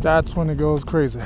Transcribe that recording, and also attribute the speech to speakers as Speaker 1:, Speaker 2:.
Speaker 1: That's when it goes crazy.